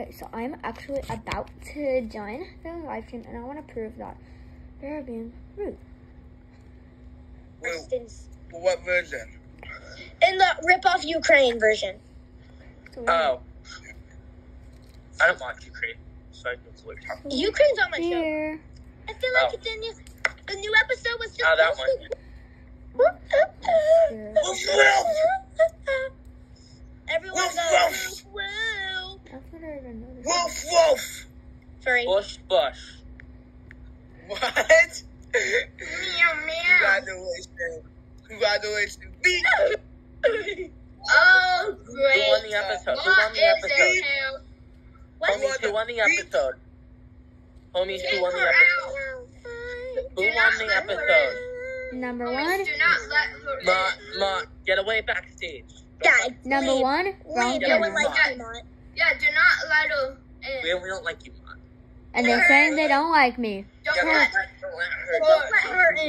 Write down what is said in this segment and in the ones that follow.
Okay, so I'm actually about to join the live stream, and I want to prove that they're being rude. Wait, Instance. what version? In the rip-off Ukraine version. So Oh. I don't watch Ukraine, so I don't know what you're talking Ukraine's on my show. here. I feel like Oh. it's in new. The new episode was just. Oh, that one. Sorry. Bush, bush. What? Meow, meow. Congratulations. Congratulations. Beat. Oh, Who great. won the episode? Who won the episode? What? Homies, who won the episode? Homies, who won the episode? Who won the episode? Number one. Do not let her. Ma, ma, get away backstage. Dad, Number leave. one. Wrong Leave. Yeah, No camera. one you, Mont. Yeah, do not let her We, we don't like you, ma. And they're saying they don't like me. Don't Get let her, don't let her. Don't let her in.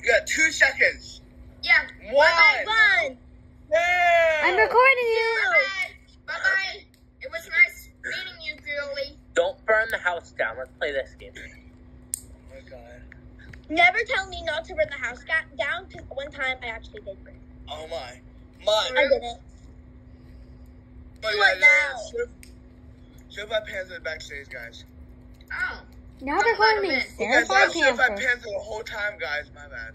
You got two seconds. Yeah. One. Bye, Yeah. I'm recording you. Bye bye. Bye bye. It was nice meeting you, girly. Don't burn the house down. Let's play this game. Oh my god. Never tell me not to burn the house down because one time I actually did burn. Oh my. My. I didn't. Oh, Do yeah, it now. yeah. Show- Show pants in the backstage, guys. Oh. Now they're calling me You guys Certified saw Certified Panther. Panther the whole time, guys. My bad.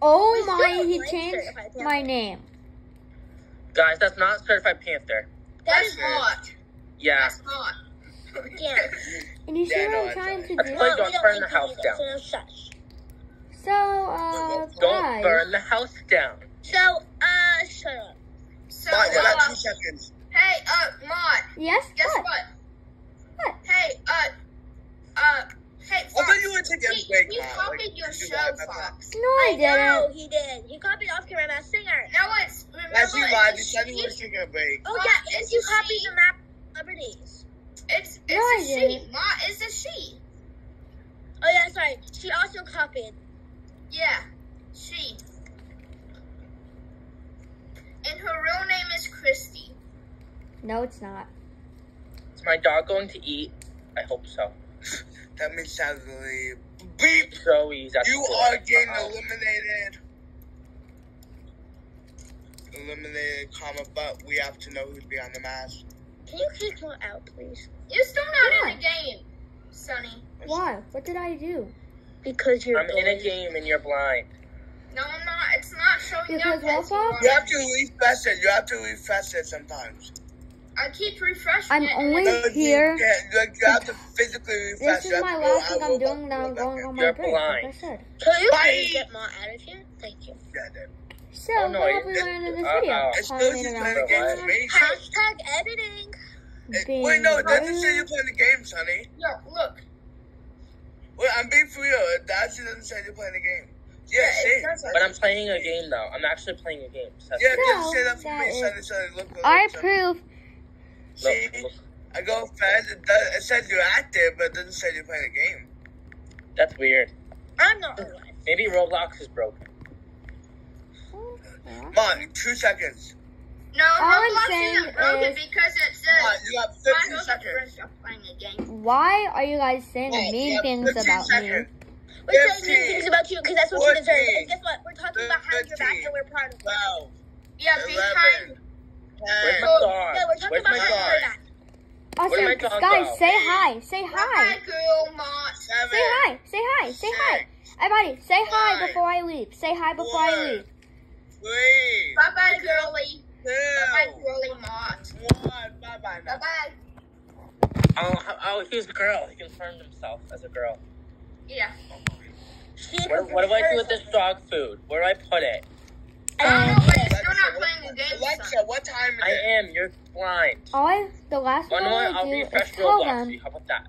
Oh We my, he changed my name. Guys, that's not Certified Panther. That is That's. Not. Yeah. That's not. Yeah. And you see Yeah, what no, I'm it's trying to do? fine. No, don't don't burn like the house down. So shush. So, uh, Don't guys. burn the house down. So, uh, shut up. So, Mine, you got uh, two seconds. Hey, uh, Yes. guess what? what? What? Hey, uh, uh, hey, I Fox. thought you would take a He, break. he Mom. copied Like, your you show, lied. Fox. No, I know didn't. No, he did. He copied off camera Masked Singer. No, it's remember. As you lied, you said you were it's, taking a break. Oh Mom, yeah, and it's you a copied she. the map celebrities. it's, it's No, I a she. Ma is a she. Oh yeah, sorry. She also copied. Yeah, she. And her real name is Christy. No, it's not. Is my dog going to eat? I hope so. That means sadly. Beep! Joey's at You school. are getting Uh-oh. eliminated. Eliminated, comma, but we have to know who's behind the mask. Can you kick her out, please? You're still not Yeah. in the game, Sonny. Why? What did I do? Because you're. I'm in a game and you're blind. No, I'm not. It's not showing Because up as you Wolf. You have to refresh it. You have to refresh it sometimes. I keep refreshing I'm only- No, you here. you have to physically refresh. This is my last thing I'm doing now. I'm going on my break, like I said. Can you Bye. please get Ma out of here? Thank you. Yeah, dude. So, Oh, no, what have we learned in this uh-oh. video? It's Calling still just playing the the game corner, me. Hashtag editing. It- being Wait, no, it doesn't say you're playing the game, Sonny. Look, look. Wait, I'm being for real. It actually doesn't say you're playing the game. Yeah, it see? But I'm playing a game though. I'm actually playing a game. So Yeah, So, just say that for that me, is- Sonny, Sonny. Look, look, I look, Sonny. approve. See? look, look. I go fast. It, does, it says you're active, but it doesn't say you're playing a game. That's weird. I'm not alive. Maybe Roblox is broken. Come on, two seconds. No, All I'm Roblox isn't broken is- because it Come on, says. you got My 15 seconds. friends playing a game. Why are you guys saying Hey, mean things 15 about me? We're saying mean things about you because that's what you deserve. And guess what? We're talking about behind your back 15, and we're proud of you. 12, Yeah, 11, behind. 10. my Oh, dog? Yeah, we're talking Where's about my behind your dog? back. Also, Where did my dog guys, go? say hi. Say hi. Bye, girl, Mott. Say hi. Say hi. Say hi. Everybody, say hi before I leave. Say hi before I leave. three, Bye bye, girly. Bye bye, girly Mott. one. Bye bye Bye now. bye. Oh, oh, he's a girl. He confirmed himself as a girl. Yeah. She What, what do I do with this dog food? Where do I put it? I Um, but you're still Alexa, not what- playing the game. Alexa, son. what time is I it? am. You're blind. All I, the last One thing more, I I'll do is refresh tell Roblox. them How about that?